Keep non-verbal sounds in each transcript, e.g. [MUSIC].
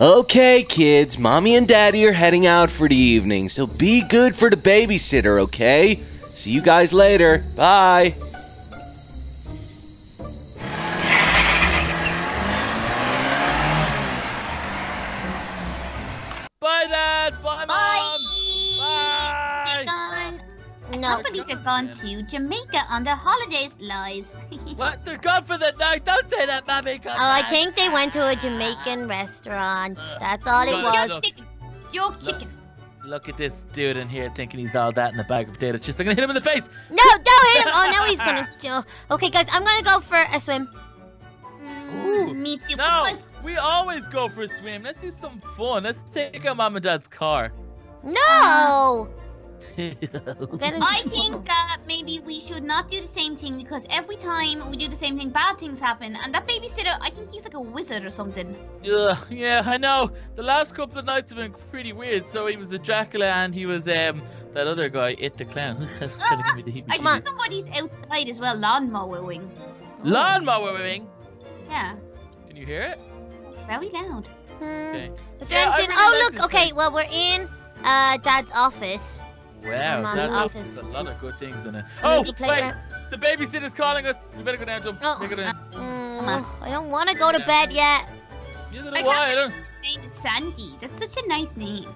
Okay, kids, mommy and daddy are heading out for the evening, so be good for the babysitter, okay? See you guys later. Bye. To Jamaica on the holidays, lies. [LAUGHS] What? They're gone for the night. Don't say that, Mommy. Come Oh, I think they went to a Jamaican restaurant. That's all it was. Jerk chicken. Jerk chicken. Look at this dude in here thinking he's all that in a bag of potato chips. I'm gonna hit him in the face. No, don't hit him. Oh, now he's gonna. [LAUGHS] Oh, okay, guys, I'm gonna go for a swim. Mm, me too. No, we always go for a swim. Let's do something fun. Let's take out Mom and Dad's car. No. Get Get in [LAUGHS] I think that maybe we should not do the same thing because every time we do the same thing, bad things happen. And that babysitter, I think he's like a wizard or something. Yeah, yeah, I know. The last couple of nights have been pretty weird. So he was the Dracula and he was um that other guy, It the Clown. [LAUGHS] That's kinda give me the I heebie-jeebies. think somebody's outside as well, lawnmowing. Lawnmowing. Yeah, Can you hear it? very loud. Hmm. Okay. Is there Yeah, anything? really oh, like look. Okay, place. well, we're in uh Dad's office. Wow, Mom's that office. office. a lot of good things in it. Oh, Maybe wait, playground. the babysitter's calling us. We better go down to him. Oh. Take it in. Mm, I don't want to go to bed yet. Neither I do I. I can't don't- his name is Sandy. That's such a nice name.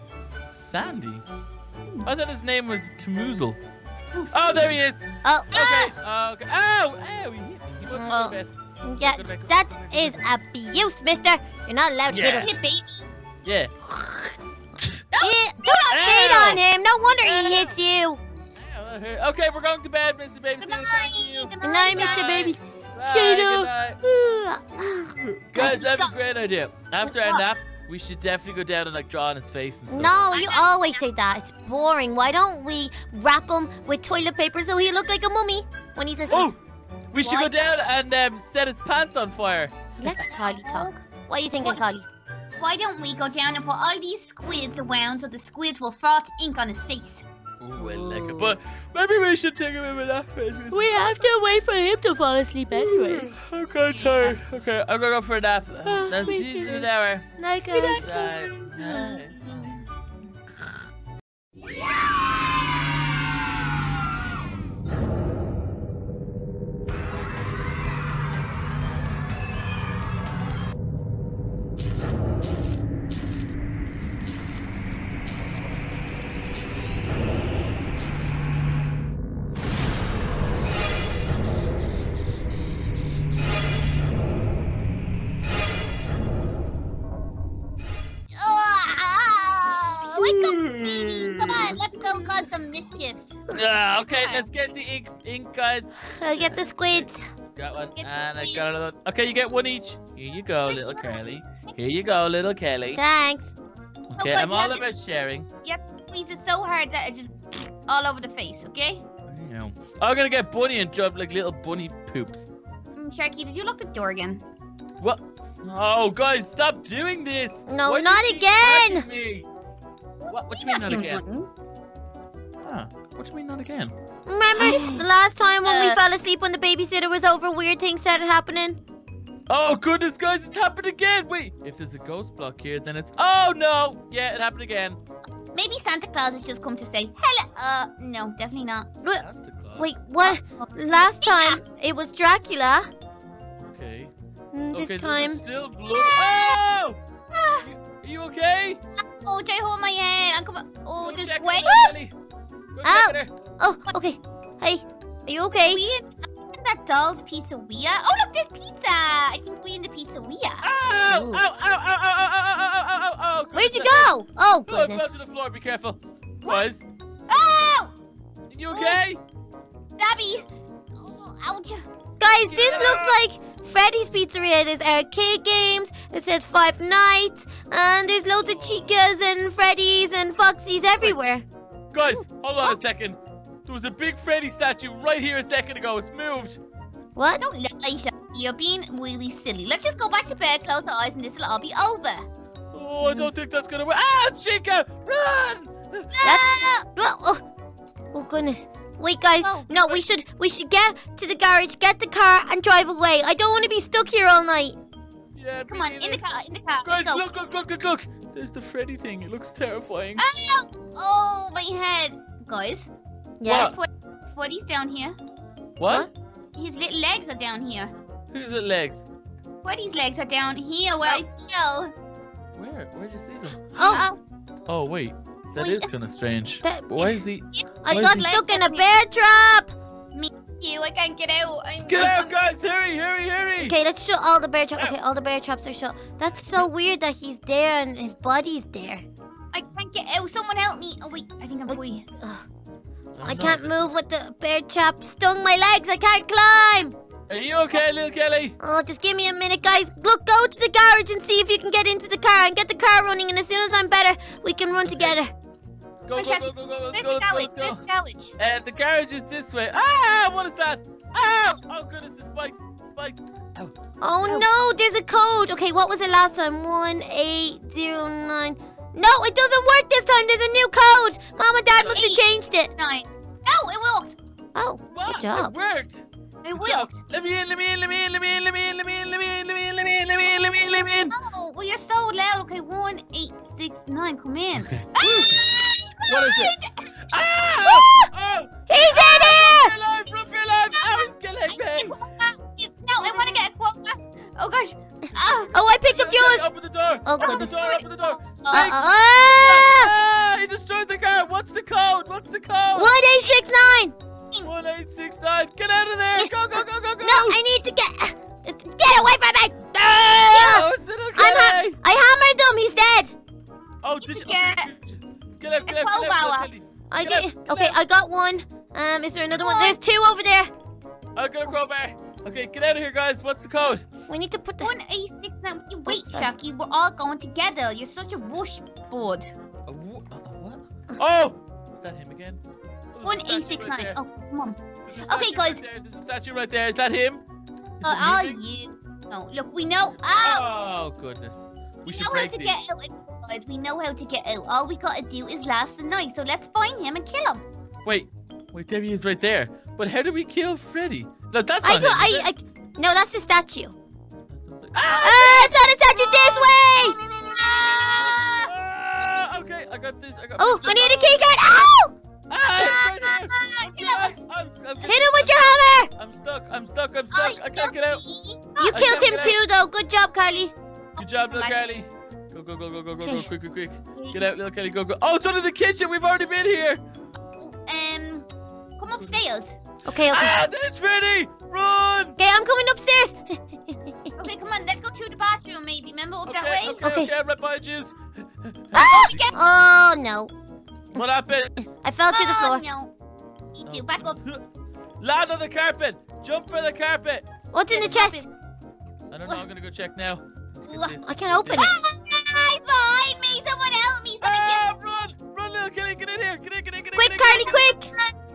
Sandy. I thought his name was Tamuzel. Oh, Oh, there he is. Oh, Okay. Uh, okay. Ow! Ow! He hit me. He wasn't Oh. so bad. yeah. Go back. That is abuse, Mister. You're not allowed to hit a baby. Yeah. [LAUGHS] Eh, Don't spit on him. No wonder he hits you. Ow, that hurt. Okay, we're going to bed, Mr. Babysitter. Good night. Good Good night, night, Mr. Baby. Bye, good night. [SIGHS] Guys, I have a great idea. After our nap, we should definitely go down and like draw on his face and stuff. No, you always say that. It's boring. Why don't we wrap him with toilet paper so he look like a mummy when he's asleep? Oh! We should Why- go down and um, set his pants on fire. Let Kylie talk. What are you thinking, What? Kylie? Why don't we go down and put all these squids around so the squids will fart ink on his face? Ooh, I like it. But maybe we should take him in with that face. We have to wait for him to fall asleep anyways. I'm kind of tired. Okay, I'm gonna go for a nap. Ah, That's me see you too. in an hour. Night, Right. Wake up, baby. Come on, let's go cause some mischief. Yeah, okay, let's get the ink, ink guys. I'll get the squids. Got one, and I got another. Okay, you get one each. Here you go, little Kelly. Here you go, little Kelly. Thanks. Okay, I'm all have to- about sharing. Yep, squeeze it so hard that it just all over the face, okay? You know. I'm gonna get bunny and drop like little bunny poops. Mm, Sharky, did you lock the door again? What? Oh, guys, stop doing this! No, Why do not you keep again. Nagging Me? What? What do you mean not doing again? nothing. Huh? What do you mean not again? Remember the last time when we Uh. fell asleep when the babysitter was over, weird things started happening? Oh goodness, guys, it's happened again! Wait, if there's a ghost block here, then it's. Oh no! Yeah, it happened again. Maybe Santa Claus has just come to say hello. Uh, no, definitely not. Wait, Santa Claus. Wait, what? Last time it was Dracula. Okay. Mm, This there's time. still blood. Oh! You, are you okay? Oh, try hold my hand. I'm coming. Oh, Go there's check sweat. her, Kelly. Go Ow! Oh, okay. Hey, are you okay? We in that doll's pizzeria. Oh, look, there's pizza. I think we're in the pizzeria. Ow! Ow! Ooh. Ow! Ow! Ow! Ow! Ow! Ow! Ow! Ow! Ow! Where'd you go? Oh, Oh, it fell to the floor. Be careful. Guys, Oh, you okay? Dabby. Oh, ouch. Guys, this Yeah. looks like Freddy's Pizzeria. There's arcade games. It says Five Nights. And there's loads of Chicas and Freddy's and Foxies everywhere. Guys, hold on a second. There was a big Freddy statue right here a second ago. It's moved. What? Don't lie, Sha- You're being really silly. Let's just go back to bed, close our eyes, and this will all be over. Oh, I don't think that's gonna work. Ah, it's Chica! Run! Ah! Oh, oh, oh goodness. Wait, guys. Oh, no, we should we should get to the garage, get the car, and drive away. I don't want to be stuck here all night. Yeah, Come me on, in the car, in the car. Guys, Let's go. look, look, look, look, look! There's the Freddy thing. It looks terrifying. Ow! Oh, my head. Guys, Yeah. What? Freddy's down here. What? His little legs are down here. Who's it legs? Freddy's legs are down here where I fell. Where? Where'd you see them? Oh, uh, Oh, wait. That Wait, is kind of strange. That- Why is he... [LAUGHS] I got he- stuck in a bear trap. Ew, I can't get out. I'm, Get out, guys! Hurry, hurry, hurry! Okay, let's shut all the bear traps. Okay, all the bear traps are shut. That's so weird that he's there and his body's there. I can't get out. Someone help me. Oh, wait. I think I'm free. I can't move with the bear trap stung my legs. I can't climb. Are you okay, little Kelly? Oh, just give me a minute, guys. Look, go to the garage and see if you can get into the car and get the car running. And as soon as I'm better, we can run together. Go, Where's go, Sharky? go, go, go, let's go, the go, garage? let's go. the garage? Uh, the garage is this way. Ah, what is that? Ah! Oh, goodness, the spikes, spikes. Oh no, there's a code. Okay, what was it last time? One eight zero nine. No, it doesn't work this time. There's a new code. Mom and Dad must have changed it. Nine. Oh, it worked. Oh, What? job. It worked. It Good worked. Let me in, let me in, let me in, let me in, let me in, let me in, let me in, let me in, let me in, let me in, let me in, let me in. Oh, well, you're so loud. Okay, one, eight, six, nine. Come in. Okay. Ah! What is it? Ah! Ah! Oh! he's in here. Run for your life, run for! Oh, he's killing me! No, I want to get a quota. Oh gosh. Ah. Oh, I picked up yours. Open the door! Oh, open goodness. the door, open the door! Uh, Uh, Ah! He destroyed the car! What's the code? What's the code? one eight six nine. 1869! Get out of there! Go, go, go, go, go! No, I need to get get away from me. Ah! Oh, I'm Kelly! I hammered him. He's dead. Oh, did you? Get- okay, Get out, get out, get out, wow. little Kelly. I Get did. get Okay, out. I got one. Um, is there another one? On. There's two over there. I got a crowbar. Okay, get out of here, guys. What's the code? We need to put the. One, eight, six, nine. You Wait, sorry. Sharky. We're all going together. You're such a bush board. Uh, wh- uh, what? Oh! Is that him again? Oh, there's a One, statue eight, six, right Oh, come on. Okay, guys. Right there. There's a statue right there. Is that him? Is Uh, are moving? you? No, look, we know. Oh, Oh, goodness. We we should know how to these. get out. Guys, we know how to get out. All we gotta do is last the night. So let's find him and kill him. Wait, wait, there he is right there. But how do we kill Freddy? No, that's I not go. him. is I, it? I. No, that's the statue. Ah! Ah, it's not a statue this way. Ah! Okay, I got this. I got Oh, this. I need a key card. Ow! Ah, it's right there. I'm kill him. stuck. I'm, I'm, Hit him with your hammer. I'm stuck. I'm stuck. I'm Oh, stuck. I can't get out. You I killed him too, though. Good job, Carly. Good job, little Come on. Kelly. Go, go, go, go, go, go, go, quick, quick, quick. Get out, little Kelly. Go, go. Oh, it's under the kitchen. We've already been here. Um, come upstairs. Okay, okay. Ah, there's Freddy. Run. Okay, I'm coming upstairs. [LAUGHS] Okay, come on. Let's go through the bathroom, maybe. Remember up that way? okay, Okay. okay. I'm right behind [LAUGHS] you. ah! [LAUGHS] Oh no, What happened? I fell to the oh, floor. no. Me too. Back up. Land on the carpet. Jump for the carpet. What's in the chest? I don't know. I'm gonna go check now. I can't open it. Behind me. Someone help me. Someone Ah, run! Run, little Kelly. Get in here. Get in, get in, get in. Quick, get in, Carly, get in. quick!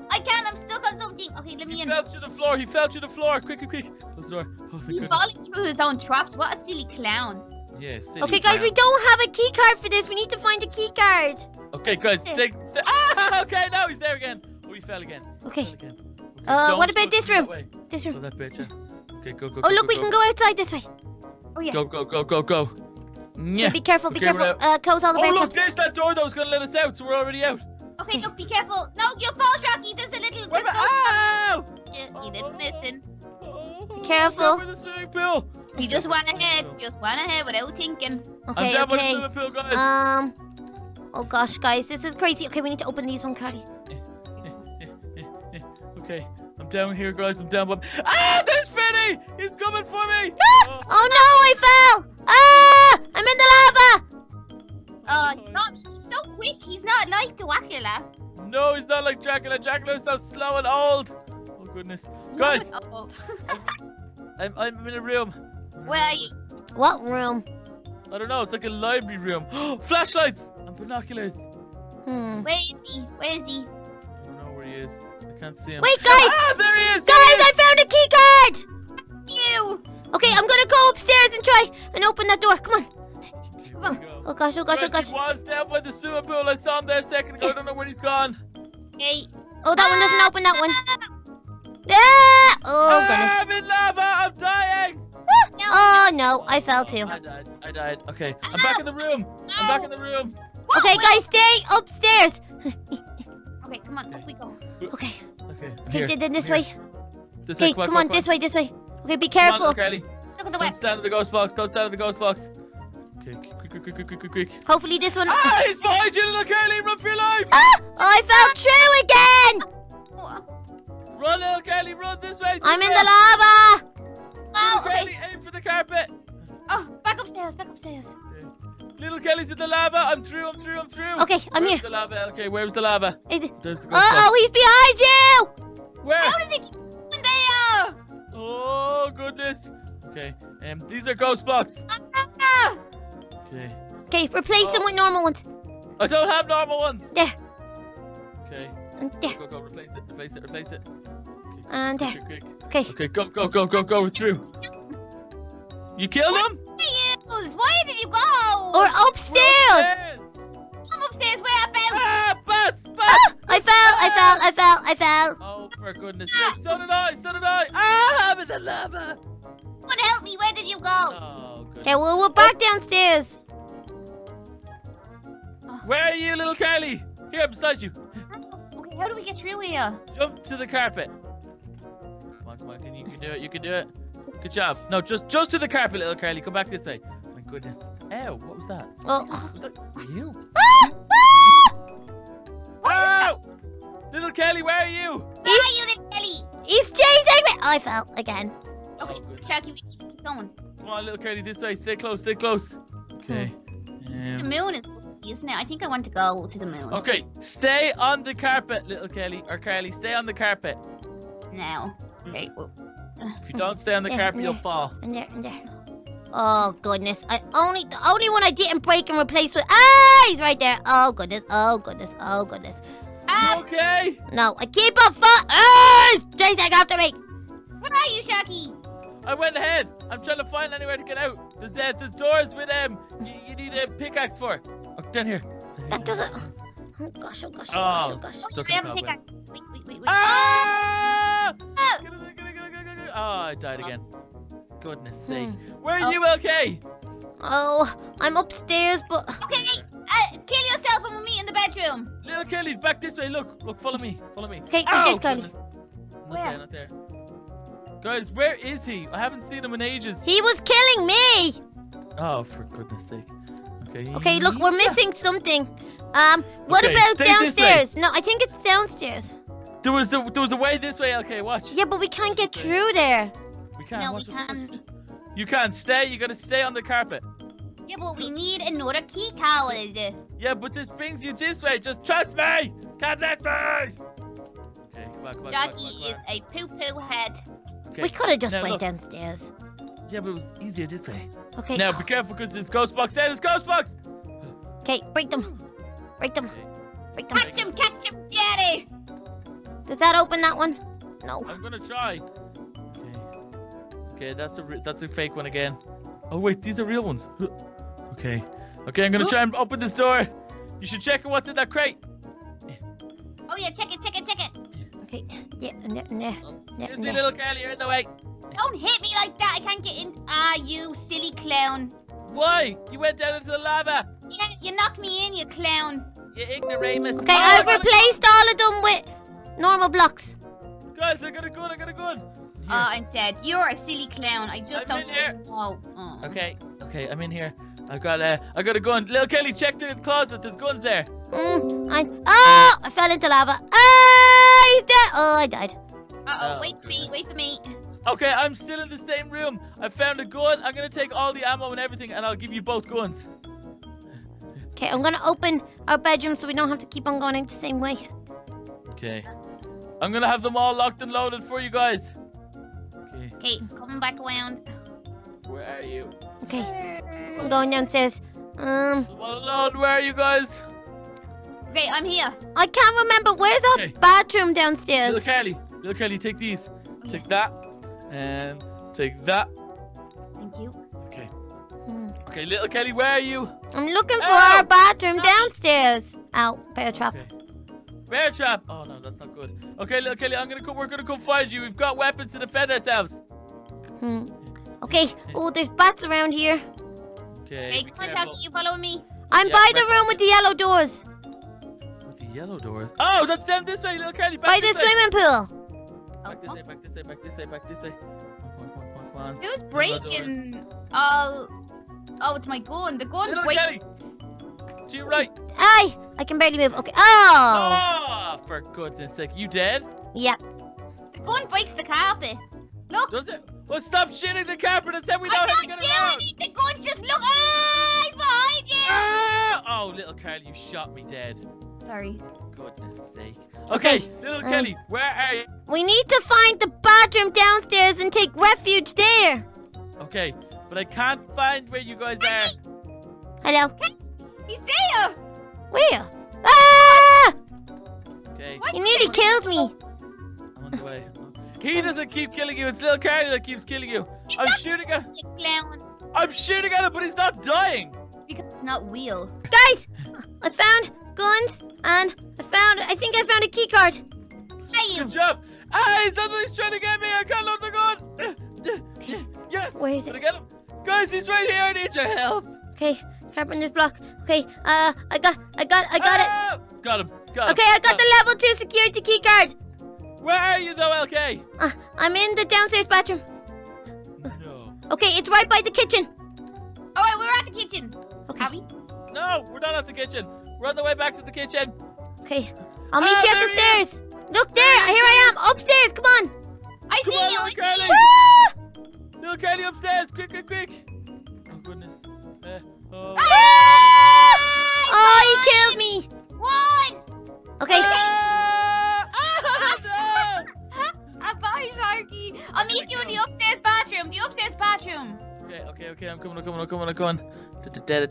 I can't. I'm stuck on something. Okay, let me He in. fell to the floor. He fell to the floor. Quick, quick, quick. Close the door. Oh, thank He's falling through his own traps. What a silly clown. Yeah, silly Okay, guys, we don't have a key card for this. We need to find a key card. Okay, guys, There. stay, stay. Ah, [LAUGHS] okay, now he's there again. Oh, he fell again. Okay, Fell again. Okay, Uh, what about this room? this Go room. that bit, yeah. Okay, go, go, Oh, look, go, we go. can go outside this way. Oh yeah. Go, go, go, go, go. Okay, Yeah. be careful, be Okay, careful. Uh, close all the Oh, bear look, traps. there's that door that was going to let us out, so we're already out. Okay, look, be careful. No, you fall, Sharky. There's a little. Wait, there's wait, ow! no- You, you didn't listen. Oh, careful. I'm the swimming pool. You just went ahead. Just went ahead without thinking. I'm Okay, down by the okay. swimming guys. Um. Oh gosh, guys, this is crazy. Okay, we need to open these one, Carly. [LAUGHS] okay, I'm down here, guys. I'm down by. Ah, there's Freddy! He's coming for me! [LAUGHS] Ah! Oh no, I fell! Ah! I'm in the lava! Uh, not, he's so quick. He's not like Dracula. No, he's not like Dracula. Dracula's not slow and old. Oh goodness, guys, No, [LAUGHS] it's. I'm I'm in a room. Where are you? What room? I don't know. It's like a library room. [GASPS] Flashlights and binoculars. Hmm. Where is he? Where is he? Can't see him. Wait, guys! Ah, there he is! Guys, I found a key card! You. Okay, I'm gonna go upstairs and try and open that door. Come on. Come on. go? Oh gosh, oh gosh, oh gosh. He was down by the swimming pool. I saw him there a second ago. I don't know where he's gone. Hey. Oh, that one doesn't open, that one. Ah! Oh, goodness. I'm in lava. I'm dying. No, Oh, no, I fell too. I died. I died. Okay, I'm back in the room. I'm back in the room. Whoa, Okay, wait. guys, stay upstairs. [LAUGHS] Okay, come on, up we go. Okay, Okay, okay, then this way. This Okay, way. come on, this way, this way. Okay, be Come on, careful. Carly. Look at the way. Don't stand in the ghost box. Don't stand in the ghost box. Okay, quick, quick, quick, quick, quick, quick, quick. Hopefully this one. Ah, he's behind you, little Carly. Run for your life. Ah! I fell through again. Oh, Run, little Carly. Run this way. This I'm in the lava. Little okay. Kelly, aim for the carpet. Oh, back upstairs, back upstairs. Little Kelly's in the lava. I'm through. I'm through. I'm through. Okay, I'm Where's here. the lava? Okay, where's the lava? There's the Uh oh, he's behind you. Where? How did they keep in there? Oh goodness. Okay. Um, these are ghost. Ah, Okay. Okay, replace them with normal ones. I don't have normal ones. There. Okay. And there. Go, go, replace it, replace it, replace it. And there. Quick, quick, quick. Okay. Okay, go, go, go, go, go, we're through. You killed him? Hughes, Where did you go? Or upstairs. Upstairs. I'm upstairs. Where about? Ah, bats, bats. Ah, I fell, I fell, I fell, I fell. Oh, for goodness sake. So did I, so did I. Ah, I'm in the lava. Someone help me. Where did you go? Oh. Okay, well, we're back downstairs. Where are you, little Carly? Here, I'm beside you. Okay, how do we get through here? Jump to the carpet. Come on, come on, can you, you can do it, you can do it. Good job. No, just just to the carpet, little Carly. Come back this way. My goodness. Ow, what was that? Oh. Was that you? Ah! Ah! Oh! Little Kelly, where are you? Where are you, little Ellie? He's chasing me. I fell again. Okay, Oh. Sharky, we keep keep going. Come on, little Kelly, this way. Stay close, stay close. Okay. The Um, moon is, isn't it? I think I want to go to the moon okay, stay on the carpet, little Kelly. Or Carly, stay on the carpet. now. Okay, well, If you don't stay on the Yeah, carpet, you'll fall. And there, and there. Oh goodness! I only the only one I didn't break and replace with ah, he's right there. Oh goodness! Oh goodness! Oh goodness! Ah, okay? No, I keep on fall. Ah, Jason after me. where are you, Sharky? I went ahead. I'm trying to find anywhere to get out. There's, uh, there's doors with um. You, you need a pickaxe for. Oh, down here. That doesn't. Oh gosh! Oh gosh! Oh, Oh. gosh! Oh gosh! Oh, Stuck I in have a cobweb. pickaxe. Wait, wait, wait, wait. Ah! Ah! Get it, get it. Oh, I died again. Goodness sake. Hmm. Where are Oh. you, LK? Oh, I'm upstairs, but Okay, uh, kill yourself and we'll meet in the bedroom. Little Kelly, back this way. Look, look, follow me, follow me. Okay, Ow, there's Carly. goodness. Not Where? there, not there. Guys, where is he? I haven't seen him in ages. he was killing me. Oh, for goodness sake. Okay. Okay, look, we're missing something. Um, what Okay, about stay this way. downstairs? No, I think it's downstairs. There was the, there was a way this way, LK. Watch. Yeah, but we can't get through there. We can't. No, we can't. this. You can't stay. You gotta stay on the carpet. Yeah, but we need another key card. Yeah, but this brings you this way. Just trust me. Can't let me. Okay, come back, come back, come back, Jackie come is a poo-poo head. Okay. We could have just Now, went look. downstairs. Yeah, but it was easier this way. Okay. Now be careful because there's ghost box there. There's ghost box. Okay, break them. Break them. Break them. Catch him, catch him, Daddy! Does that open that one? No. I'm gonna try. Okay. Okay, that's a re- that's a fake one again. Oh wait, these are real ones. [GASPS] Okay. Okay, I'm gonna try and open this door. You should check what's in that crate. Oh yeah, check it, check it, check it. Okay. Yeah, and there, and there. there, You see, little girl, you're in the way. Don't hit me like that. I can't get in. Ah, you silly clown. Why? You went down into the lava. Yeah, you knocked me in, you clown. You ignoramus. Okay, Oh, I've I got a- replaced all of them with normal blocks. Guys, I got a gun. I got a gun. Here. Oh, I'm dead. You're a silly clown. I just I'm don't know. Oh. Okay. Okay, I'm in here. I got a, I got a gun. Little Kelly, check the closet. There's guns there. Mm, I, oh, I fell into lava. Ah, he's dead. Oh, I died. Uh-oh, Oh, wait for me, wait for me. Okay, I'm still in the same room. I found a gun. I'm gonna take all the ammo and everything, and I'll give you both guns. Okay, I'm gonna open our bedroom so we don't have to keep on going in the same way. Okay. I'm gonna have them all locked and loaded for you guys. Okay. Okay, coming back around. Where are you? Okay, I'm going downstairs. Um, I'm alone. Where are you guys? Okay, I'm here. I can't remember. Where's our Okay. bathroom Little downstairs? Kelly. Little Kelly, take these. Take that. And take that. Thank you. Okay. Hmm. Okay, Okay, little Kelly, where are you? I'm looking for Ow! our bathroom downstairs. Ow, bear trap. Okay. Bear trap. Oh no, that's not good. Okay, little Kelly, I'm gonna come. We're gonna come find you. We've got weapons to defend ourselves. Hmm. Okay. Oh, there's bats around here. Okay. Hey, come on, careful. You follow me. I'm Yeah, by the room with the yellow doors. With the yellow doors. Oh, that's them this way, little Kelly. Back By this the way. swimming pool. Oh, Back this oh. way. Back this way. Back this way. Back this way. Come on, come on, come on. Who's breaking all... Oh, it's my gun. The gun Little breaks... Kelly. To your right. Aye, I can barely move. Okay. Oh. Oh, for goodness sake. You dead? Yep. The gun breaks the carpet. Look, Does it? Well, stop shitting the carpet and say we know I'm how not to get doing around. it. The gun's just look. Ah, he's behind you. Ah! Oh, little Carl, you shot me dead. Sorry. Goodness sake. Okay, Okay, little um, Kelly, where are you? We need to find the bathroom downstairs and take refuge there. Okay, but I can't find where you guys are. Hello. He's there. Where? Ah! Okay, What? You nearly killed me. I'm on the way. He doesn't keep killing you. It's little Carl that keeps killing you. He's I'm shooting at. clown. I'm shooting at him, but he's not dying. Because it's not real. Guys, I found guns and I found, I think I found a key card. You? Good job. Ah, he's suddenly trying to get me. I can't load the gun. Yes. Where is I it? get him? Guys, he's right here. I need your help. Okay, carpenter's block. Okay, uh, I got, I got, I got it. Ah! Got him. Got him. Okay, I got the level two security key card. Where are you though, LK? Uh, I'm in the downstairs bathroom. No. Okay, it's right by the kitchen. All right, we're at the kitchen. Okay, Are we? No, we're not at the kitchen. We're on the way back to the kitchen. okay. I'll meet Ah, you at the he is. stairs. Look there, here I am, upstairs. Come on. I Come see on, you. I little see Carly. you. Ah! Little Kelly upstairs. Quick, quick, quick. Oh, goodness. Uh, oh. Ah! Oh, he killed me. One. Okay, Ah! I'll meet you in the upstairs bathroom. The upstairs bathroom. Okay, okay, okay. I'm coming, I'm coming, I'm coming, I'm coming. There he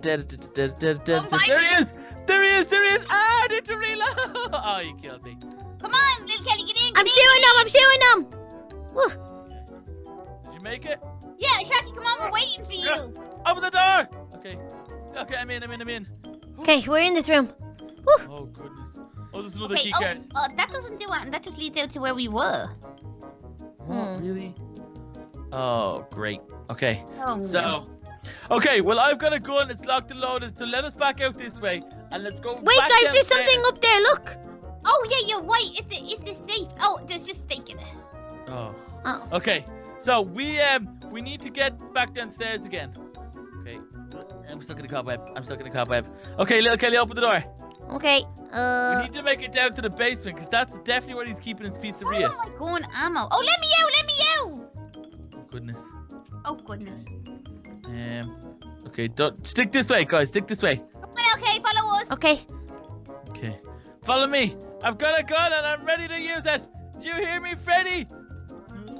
is! There he is! There he is! Ah, I need to reload! [LAUGHS] Oh, you killed me. Come on, little Kelly, get in. Get I'm in, shooting him. I'm shooting him. Woo. Did you make it? Yeah, Sharky, come on, we're waiting for you. Open the door! Okay. Okay, I'm in, I'm in, I'm in. Okay, we're in this room. Oh, goodness. Oh, there's another Okay, key oh, card. uh, that doesn't do it, and that just leads out to where we were. What, Hmm. really? Oh, great. Okay. Oh, no. So, okay, well, I've got a gun. It's locked and loaded. So let us back out this way and let's go. Wait, back guys, there's something up there. Look. Oh, yeah, you're right. It's a, it's a safe. Oh, there's just steak in it. Oh. Oh. Okay, so we um we need to get back downstairs again. Okay. I'm stuck in the cobweb. I'm stuck in the cobweb. Okay, little Kelly, open the door. Okay. We Uh. need to make it down to the basement because that's definitely where he's keeping his pizzeria. Oh, my gun ammo. Oh, let me out, let me out. Oh, goodness. Oh, goodness. Um. Okay, don't stick this way, guys. Stick this way. Come on, okay, follow us. Okay. Okay. Follow me. I've got a gun and I'm ready to use it. Do you hear me, Freddy?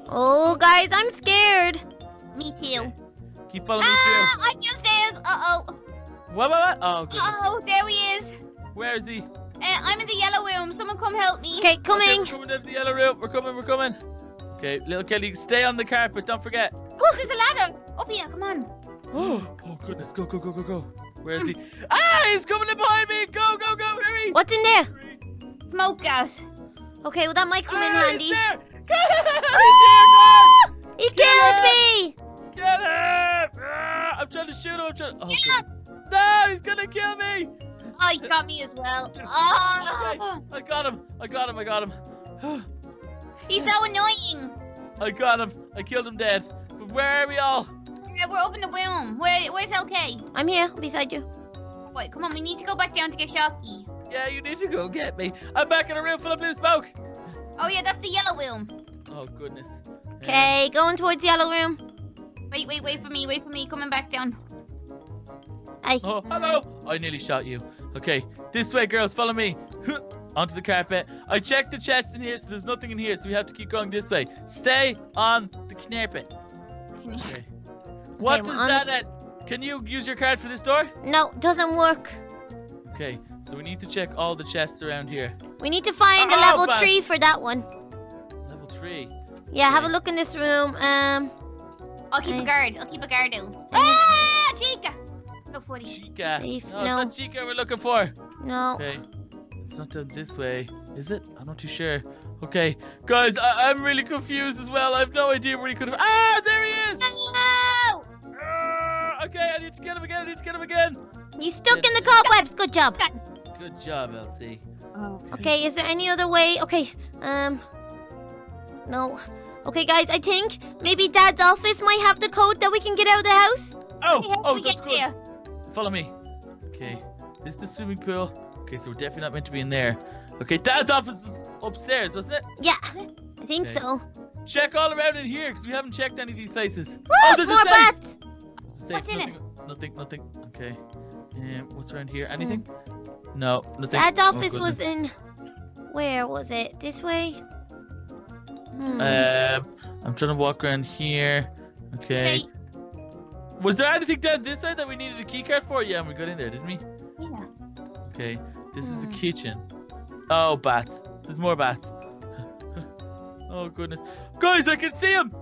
Oh, guys, I'm scared. Me too. Keep following me Ah, I'm downstairs. Uh-oh. What, what, what? Oh, goodness. Uh-oh, there he is. Where is he? Uh, I'm in the yellow room. Someone come help me. Okay, Okay, coming. we're coming down to the yellow room. We're coming, we're coming. Okay, little Kelly, stay on the carpet. Don't forget. Oh, there's a ladder. Up here, come on. Ooh. Oh, goodness. Go, go, go, go, go. Where is he? Ah, he's coming in behind me. Go, go, go. Hurry. What's in there? Smoke gas. Okay, well that might come in Ah, handy. He's there. Get him. Ah! He Get killed him! me. Get him. Ah, I'm trying to shoot him. I'm trying. Oh, Yeah. goodness. No, he's going to kill me. Oh, he got me as well. Oh, I got him. I got him. I got him. [SIGHS] he's so annoying. I got him. I killed him dead. But where are we all? Yeah, we're up in the room. Where, where's LK? I'm here beside you. Wait, come on, we need to go back down to get Sharky. Yeah, you need to go get me. I'm back in a room full of blue smoke. Oh yeah, that's the yellow room. Oh, goodness. Okay, going towards the yellow room. Wait, wait, wait for me, wait for me, coming back down. Hey. Oh, hello! I nearly shot you. Okay, this way, girls, follow me. [LAUGHS] Onto the carpet. I checked the chest in here, so there's nothing in here, so we have to keep going this way. Stay on the carpet. Okay. [LAUGHS] What well, does on that at? Can you use your card for this door? No, doesn't work. Okay, so we need to check all the chests around here. We need to find a Oh, level bad. three for that one. Level three. Yeah, have a look in this room. Um, I'll keep Hey. a guard, I'll keep a guard out. Ah, Chica! Oh, 40. Chica. Safe, No, no. it's not Chica we're looking for. No. Okay. It's not down this way, is it? I'm not too sure. Okay, guys, I- I'm really confused as well. I have no idea where he could have. Ah, there he is! No! Ah, okay, I need to get him again. I need to get him again. You stuck in the cobwebs. Good job. Good job, Elsie. Oh. Okay, is there any other way? Okay, um, no. Okay, guys, I think maybe Dad's office might have the code that we can get out of the house. Oh, oh, we that's get good. there? Follow me. Okay, this is the swimming pool. Okay, so we're definitely not meant to be in there. Okay, Dad's office is upstairs, wasn't it? Yeah, I think Okay. so. Check all around in here because we haven't checked any of these places. Woo, oh, there's more a safe. bats. Safe. What's in nothing, nothing, nothing. Okay. Um, what's around here? Anything? No, nothing. Dad's Oh, office was in. Where was it? This way? Hmm. Um, I'm trying to walk around here. Okay. Okay. Was there anything down this side that we needed a key card for? Yeah, and we got in there, didn't we? Yeah. Okay. This is the Hmm. kitchen. Oh, bats. There's more bats. [LAUGHS] oh goodness, guys, I can see him.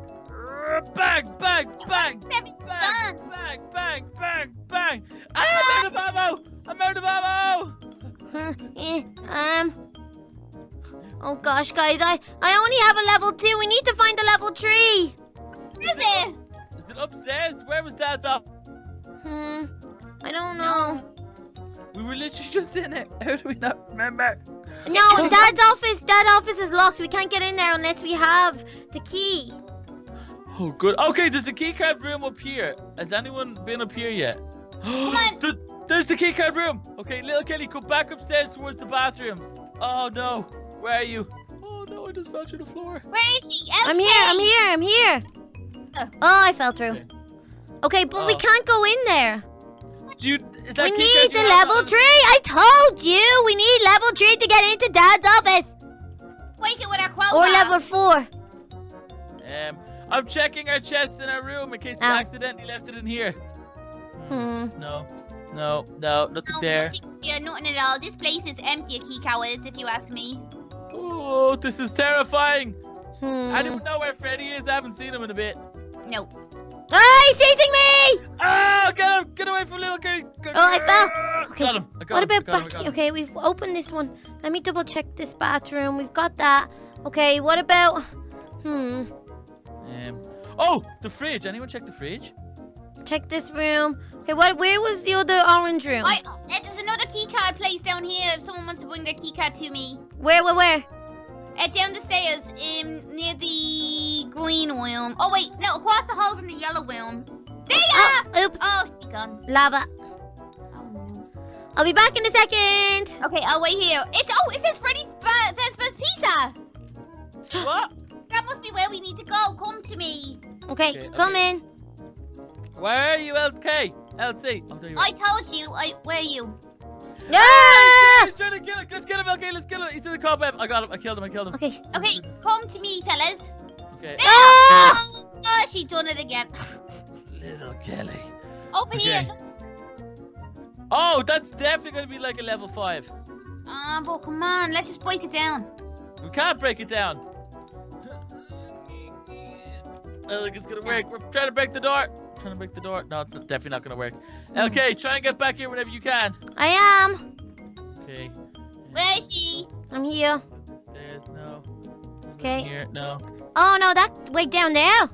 Bang, bang, bang, Seven bang, bang, bang, bang, bang. Ah, I'm out of ammo. I'm out of ammo. Eh, [LAUGHS] um. Oh gosh, guys, I I only have a level two. We need to find the level three. Is it? Is it upstairs? Where was Dad's off? Hmm. I don't know. We were literally just in it. [LAUGHS] How do we not remember? No, Dad's office. Dad's office is locked. We can't get in there unless we have the key. Oh, good. Okay, there's a keycard room up here. Has anyone been up here yet? [GASPS] Come on. The- there's the keycard room. Okay, little Kelly, go back upstairs towards the bathrooms. Oh no, where are you? Oh no, I just fell to the floor. Where is she? I'm here. I'm here. I'm here. Oh, I fell through. Okay. Okay, but we Oh. can't go in there. Do you, is that We need you the level on- three. I told you. We need level three to get into Dad's office. Break it with our quota. Or level four. Um, I'm checking our chests in our room in case we Oh. accidentally left it in here. Hmm. No, no, no, nothing No, there. nothing, yeah, nothing at all. This place is empty of key cowards, if you ask me. Oh, this is terrifying. Hmm. Anyone know where Freddy is? I haven't seen him in a bit. No. Ah, he's chasing me! Oh, get him! Get away from little Kelly! Oh, I fell. Okay, Got him. I got What him. About him, back here? Okay, we've opened this one. Let me double check this bathroom. We've got that. Okay, what about... Hmm. Um, oh, the fridge. Anyone check the fridge? Check this room. Okay, what? Where was the other orange room? I, there's another key card place down here if someone wants to bring their key card to me. Where, where, where? Uh, down the stairs, um, near the green room. Oh, wait, no, across the hall from the yellow room. There you Oh, are! oops. Oh, she gone. Lava. Oh, no. I'll be back in a second. Okay, I'll wait here. It's, oh, it says Freddy Fa- Fazbear's Pizza. [GASPS] what? That must be where we need to go. Come to me. Okay, Okay, come okay. in. Where are you, LK? LC. Oh, there you are. I told you. I, where are you? No! He's trying to kill him. Let's kill him, Okay, Let's kill him. He's in the cobweb. I got him. I killed him. I killed him. Okay. Okay, come to me, fellas. Okay. Ah! Oh, she done it again. [LAUGHS] Little Kelly. Over Okay. here. Oh, that's definitely going to be like a level 5. Ah, but come on, let's just break it down. We can't break it down. I think it's going to work. We're trying to break the door. Trying to break the door. No, it's definitely not going to work. LK, try and get back here whenever you can. I am. Okay. Where is she? I'm here. There's no. Okay. Here, no. Oh no, that wait down there.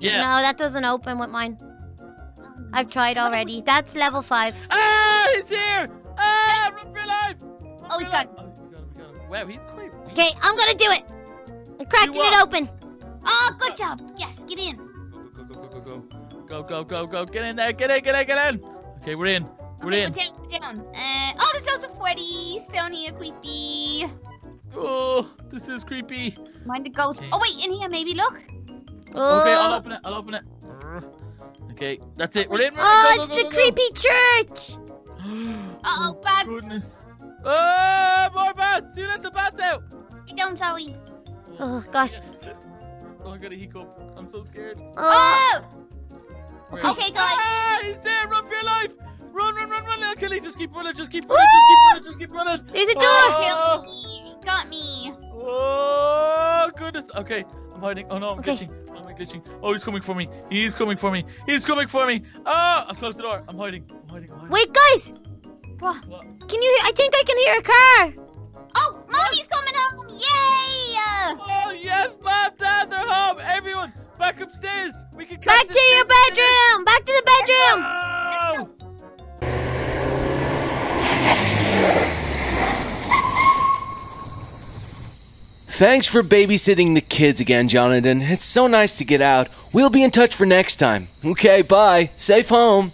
Yeah. No, that doesn't open with mine. I've tried already. That's level five. Ah, he's here! Ah, run for your life! Run Oh, for he's your gone. Oh, we got him, we got him. Wow, he's quite weak. Okay, I'm gonna do it. I'm cracking what? it open. Oh, good job. Yes, get in. Go, go, go, go, go, go. Go, go, go, go. Get in there, get in, get in, get in. Okay, we're in. We're okay, in. we're down, we're down. Uh, oh, there's loads of Freddy's down here, creepy. Oh, this is creepy. Mind the ghost. Okay. Oh, wait, in here, maybe, look. Oh, Okay, I'll open it. I'll open it. Okay, that's it. We're in. We're in. oh Go, it's go, the go, go, creepy church. [GASPS] Uh-oh, bats. Goodness. Ah, more bats. You let the bats out. Get down, Zoe. Oh gosh. Oh, I got a hiccup. I'm so scared. Oh, Oh! Okay. is he? Okay, guys. Ah, he's there. Run for your life. Run, run, run, run, Kelly. Just keep running. Just keep Woo! running. Just keep running. Just keep running. there's a door. Oh. Me. Got me. Oh goodness. Okay, I'm hiding. Oh no, I'm Okay. glitching. Oh, I'm glitching. Oh, he's coming for me. He's coming for me. He's coming for me. Oh, I've closed the door. I'm hiding. I'm hiding. what? Wait, guys! What? What? Can you? Hear? I think I can hear a car. Mommy's coming home! Yay! Oh yes, mom, dad, they're home. Everyone, back upstairs. We can come Back catch to your thing together. bedroom. Back to the bedroom. Thanks for babysitting the kids again, Jonathan. It's so nice to get out. We'll be in touch for next time. Okay, bye. Safe home.